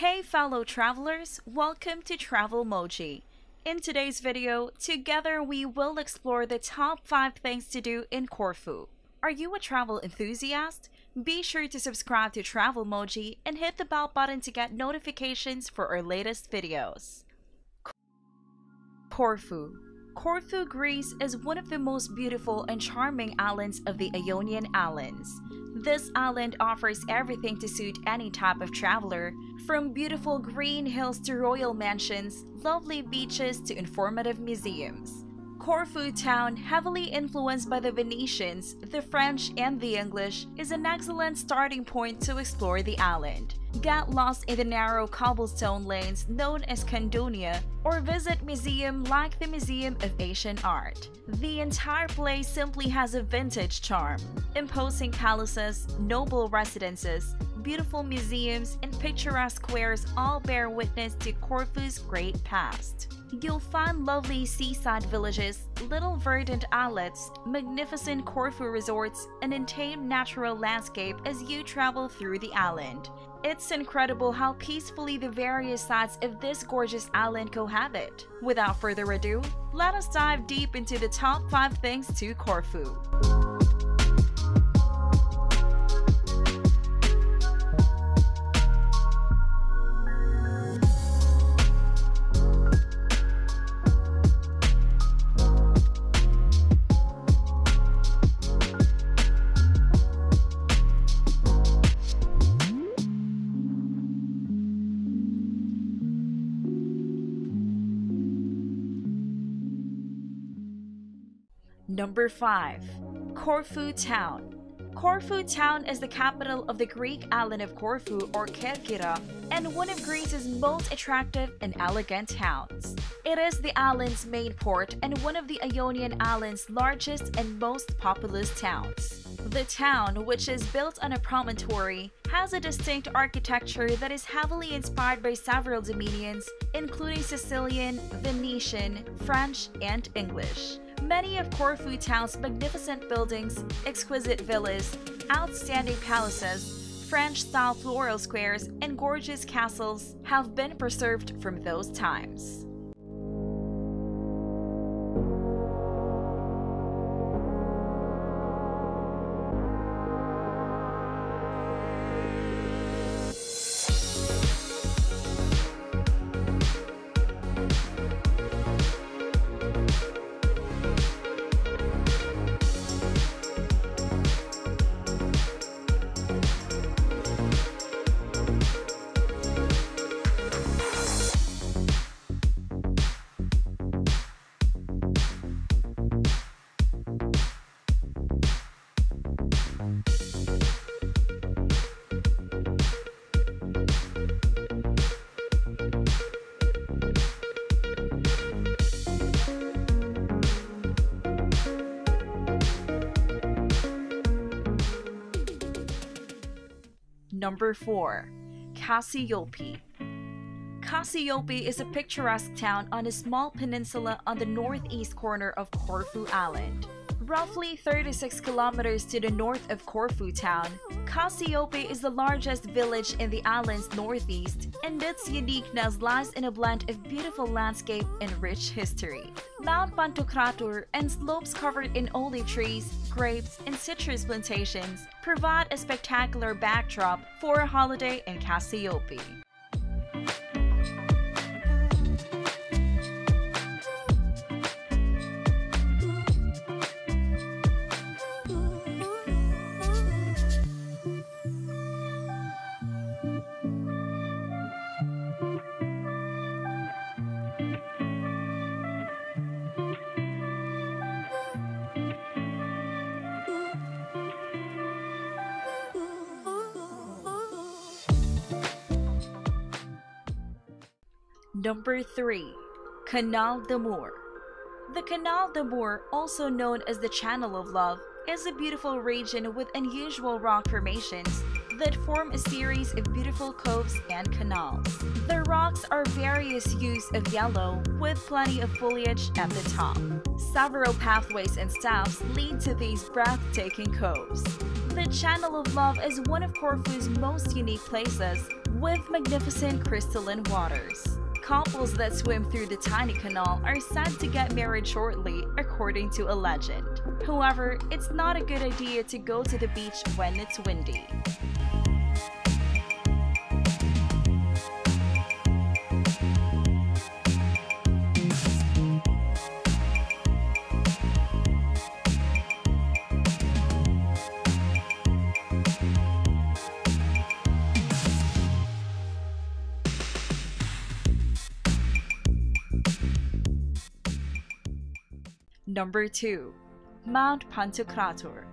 Hey fellow travelers, welcome to Travelmoji. In today's video, together we will explore the top 5 things to do in Corfu. Are you a travel enthusiast? Be sure to subscribe to Travelmoji and hit the bell button to get notifications for our latest videos. Corfu Corfu, Greece is one of the most beautiful and charming islands of the Ionian Islands. This island offers everything to suit any type of traveler, from beautiful green hills to royal mansions, lovely beaches to informative museums. Corfu town, heavily influenced by the Venetians, the French, and the English, is an excellent starting point to explore the island. Get lost in the narrow cobblestone lanes known as Kandounia, or visit museum like the Museum of Asian Art. The entire place simply has a vintage charm. Imposing palaces, noble residences, beautiful museums, and picturesque squares all bear witness to Corfu's great past. You'll find lovely seaside villages, little verdant islets, magnificent Corfu resorts, and untamed natural landscape as you travel through the island. It's incredible how peacefully the various sides of this gorgeous island cohabit. Without further ado, let us dive deep into the top 5 things to Corfu. Number 5. Corfu Town Corfu town is the capital of the Greek island of Corfu or Kerkyra and one of Greece's most attractive and elegant towns. It is the island's main port and one of the Ionian Islands' largest and most populous towns. The town, which is built on a promontory, has a distinct architecture that is heavily inspired by several dominions, including Sicilian, Venetian, French, and English. Many of Corfu town's magnificent buildings, exquisite villas, outstanding palaces, French-style floral squares, and gorgeous castles have been preserved from those times. Number 4. Cassiope Cassiope is a picturesque town on a small peninsula on the northeast corner of Corfu Island. Roughly 36 kilometers to the north of Corfu town, Cassiope is the largest village in the island's northeast, and its uniqueness lies in a blend of beautiful landscape and rich history. Mount Pantokrator and slopes covered in olive trees, grapes, and citrus plantations provide a spectacular backdrop for a holiday in Cassiope. Number 3. Canal d'Amour The Canal d'Amour, also known as the Channel of Love, is a beautiful region with unusual rock formations that form a series of beautiful coves and canals. The rocks are various hues of yellow, with plenty of foliage at the top. Several pathways and steps lead to these breathtaking coves. The Channel of Love is one of Corfu's most unique places, with magnificent crystalline waters. Couples that swim through the tiny canal are said to get married shortly, according to a legend. However, it's not a good idea to go to the beach when it's windy. Number 2. Mount Pantokrator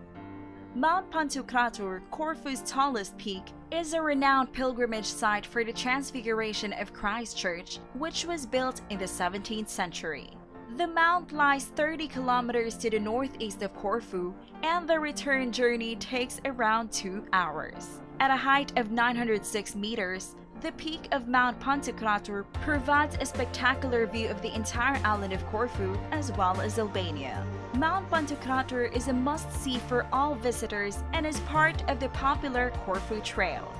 Mount Pantokrator, Corfu's tallest peak, is a renowned pilgrimage site for the Transfiguration of Christ Church, which was built in the 17th century. The mount lies 30 kilometers to the northeast of Corfu, and the return journey takes around 2 hours. At a height of 906 meters, the peak of Mount Pantokrator provides a spectacular view of the entire island of Corfu as well as Albania. Mount Pantokrator is a must-see for all visitors and is part of the popular Corfu Trail.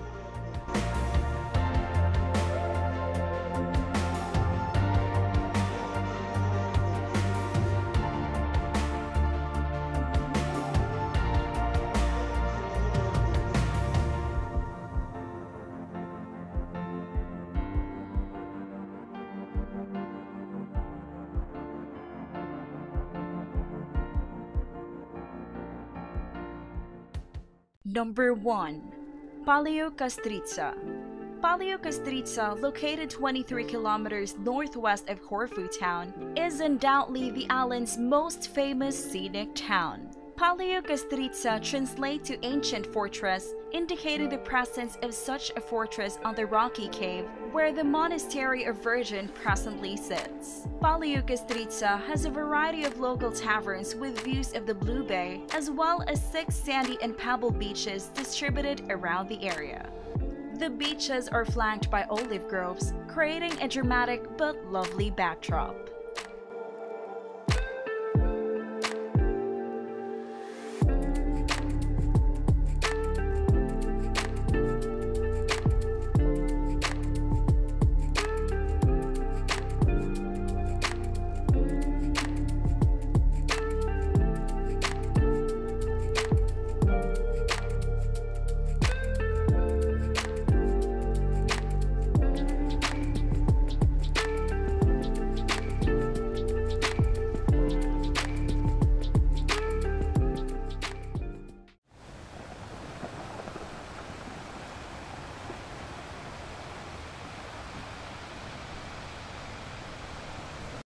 Number 1. Paleokastritsa Palio Kastritsa, located 23 kilometers northwest of Corfu town, is undoubtedly the island's most famous scenic town. Paleokastritsa translates to ancient fortress, indicating the presence of such a fortress on the rocky cave where the monastery of Virgin presently sits. Paleokastritsa has a variety of local taverns with views of the Blue Bay, as well as six sandy and pebble beaches distributed around the area. The beaches are flanked by olive groves, creating a dramatic but lovely backdrop.